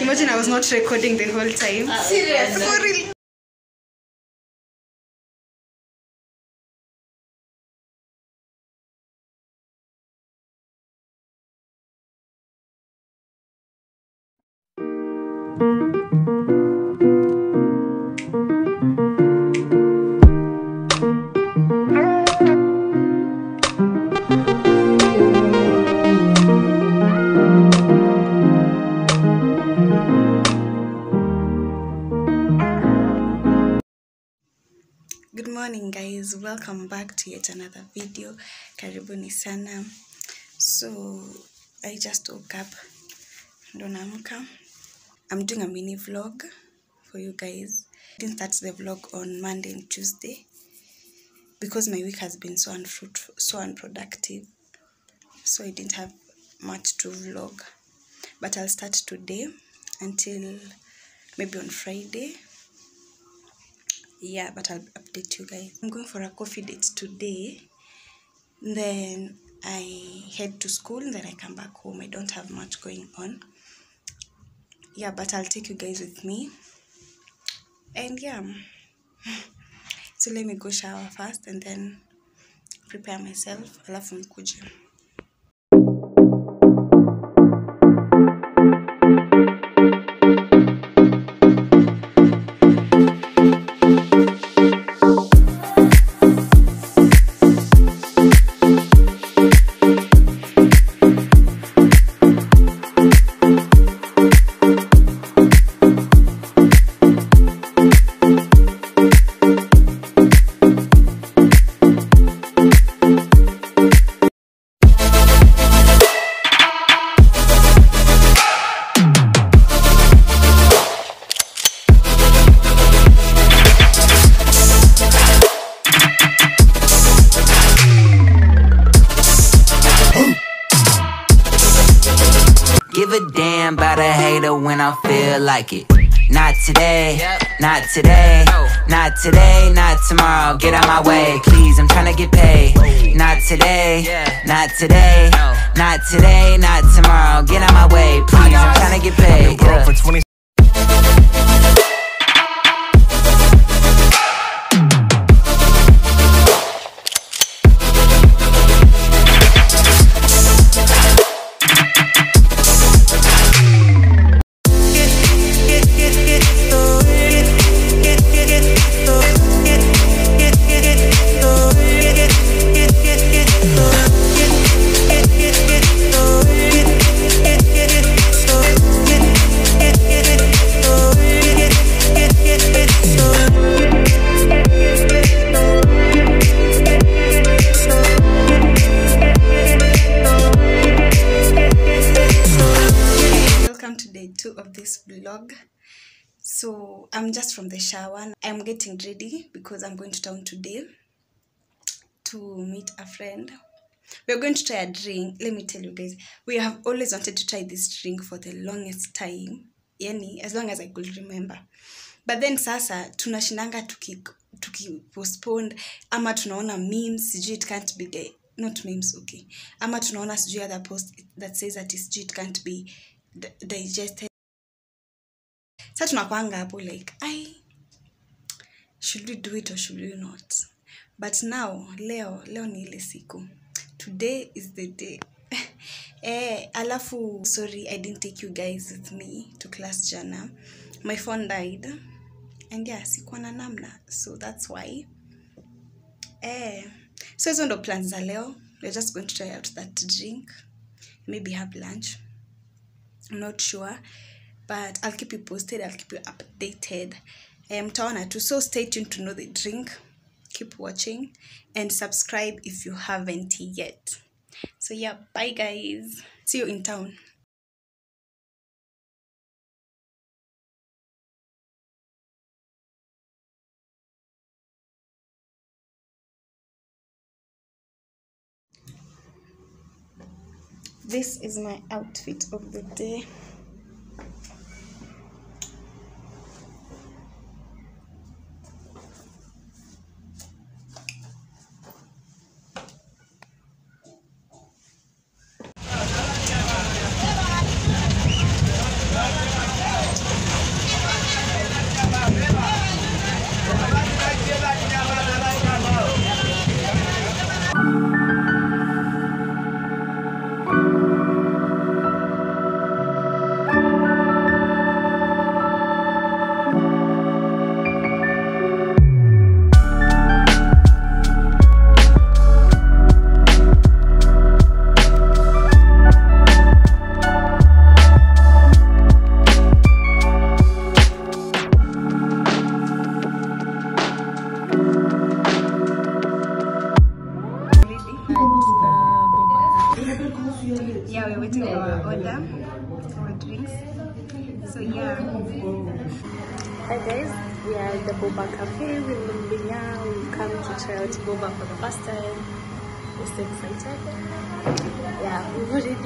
Imagine I was not recording the whole time. For real. Morning guys, welcome back to yet another video. Karibuni sana. So I just woke up. Ndo naamka. I'm doing a mini vlog for you guys. I didn't start the vlog on Monday and Tuesday because my week has been so unfruitful, so unproductive. So I didn't have much to vlog. But I'll start today until maybe on Friday yeah but i'll update you guys. I'm going for a coffee date today. Then i head to school then i come back home. I don't have much going on. Yeah but i'll take you guys with me. And yeah so let me go shower first and then prepare myself. Alafu nikuje a hater when I feel like it. Not today, not today, not today, not tomorrow. Get out my way, please. I'm tryna get paid. Not today, not today, not today, not tomorrow. Get out my way, please. I'm tryna get paid. Vlog so i'm just from the shower i'm getting ready because i'm going to town today to meet a friend. We're going to try a drink. Let me tell you guys we have always wanted to try this drink for the longest time. Yani as long as i could remember. But then sasa tunashindanga tuki, tuki ama tunaona memes sijui it can't be the, not memes okay. Ama tunaona sijui other post that says that sijui it can't be digested sa tunakwanga hapo like ai should we do it or should we not? But now leo leo ni ile siku. Today is the day. Eh, alafu sorry i didn't take you guys with me to class jana. My phone died. And yeah sikuwa na namna. So that's why. Eh, so hizo ndo plans za leo. We're just going to try out that drink. Maybe have lunch. I'm not sure, but I'll keep you posted. I'll keep you updated. Um, taona too. So stay tuned to know the drink. Keep watching and subscribe if you haven't yet. So yeah, bye guys. See you in town. This is my outfit of the day. Come to go back for the first time. We're so excited. Yeah, we've already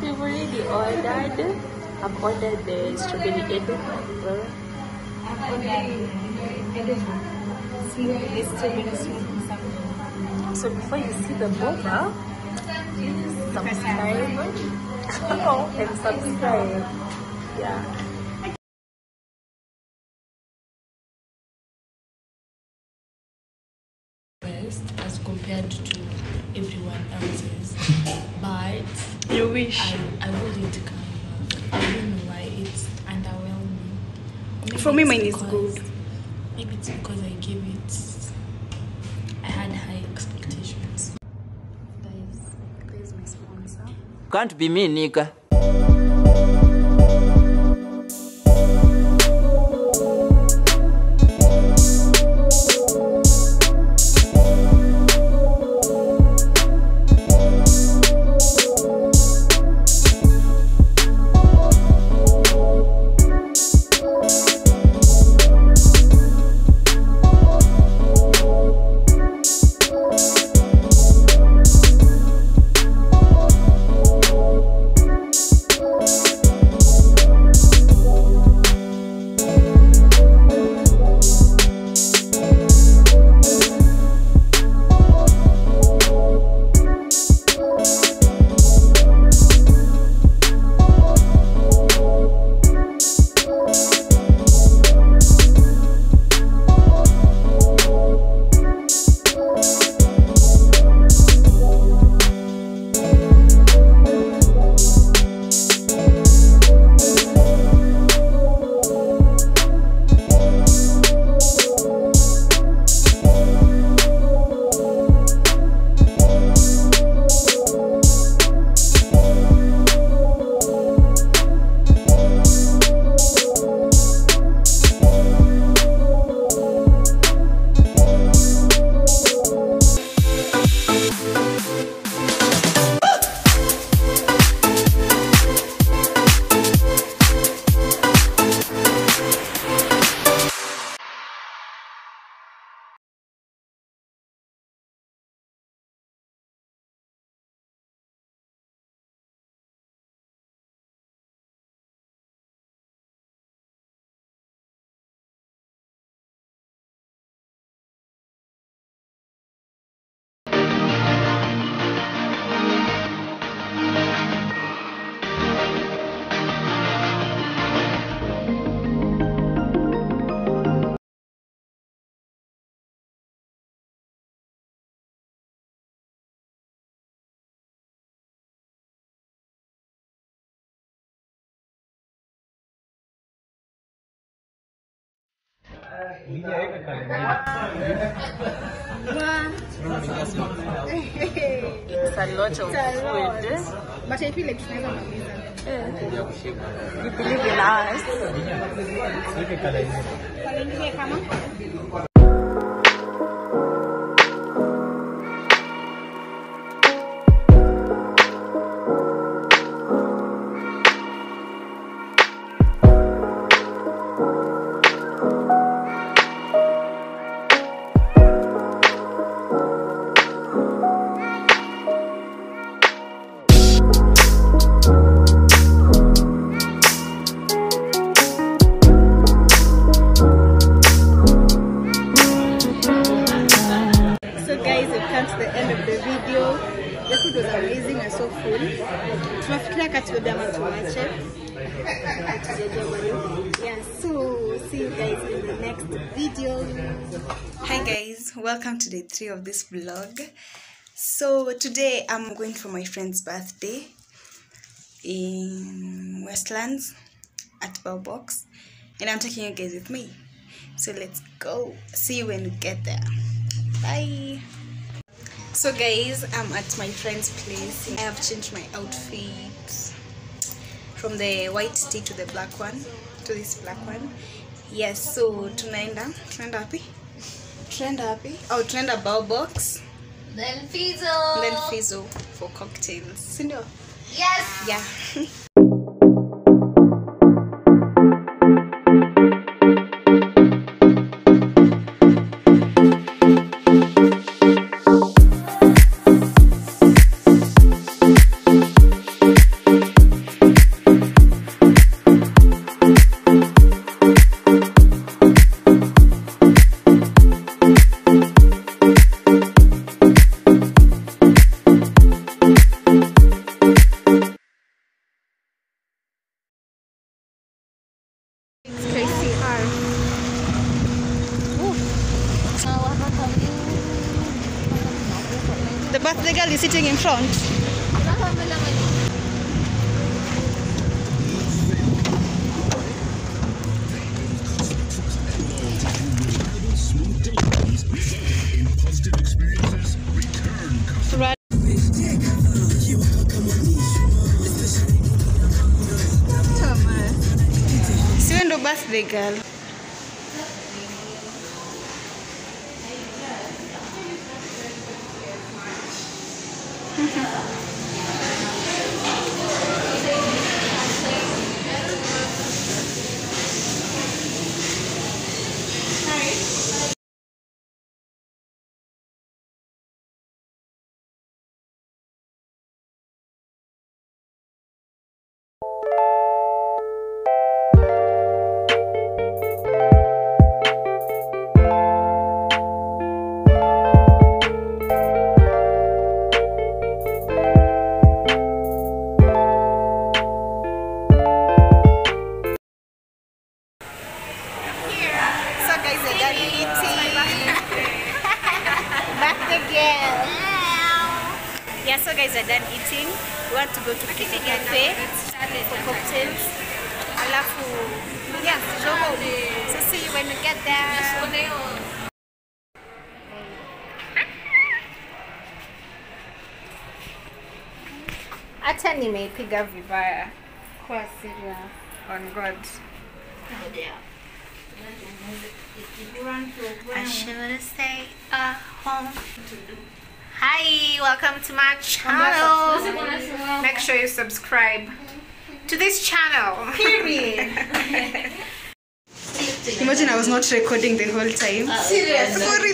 we've already ordered. I've ordered the strawberry edo. Well, smooth, the strawberry so before you see the Boba, subscribe. and subscribe. Yeah. Best as compared to everyone else's. but You wish. I, I wouldn't come back. I don't know why it's underwhelming. Maybe For me, it's mine is good. Maybe it's because I gave it. I had high expectations. Guys, there's my sponsor. Can't be me, nigga. It's a lot of food. But I feel like tunaweza maliza. You believe in us. Kwa lingine kama to the end of the video. The food was amazing and so full. Tunafikiria tuache. Hatujajua bado. Yeah, so see you guys in the next video. Hi guys, welcome to day three of this vlog. So today I'm going for my friend's birthday in Westlands at Box, and I'm taking you guys with me. So let's go. See you when we get there. Bye. So guys, I'm at my friend's place. I have changed my outfit from the white tee to the black one to this black one. Yes, so tunaenda tunaenda wapi? Tunaenda wapi? Oh, tunaenda bow Box. Then Fizzle. Then fizzle for cocktails. sindio? Yes. Yeah. The birthday girl is sitting in front. Right. Siwe ndo birthday girl. Again. Yeah, so guys, we're done eating. We want to go to Kiki Cafe for cocktails. Alafu, yeah, go home. So see you when we get there. Hata nimeipiga vibaya. Kwa serious. On God. Oh, I should at home. Uh, Hi, welcome to my channel. Make sure you subscribe to this channel. Period. Imagine I was not recording the whole time. Serious? For real.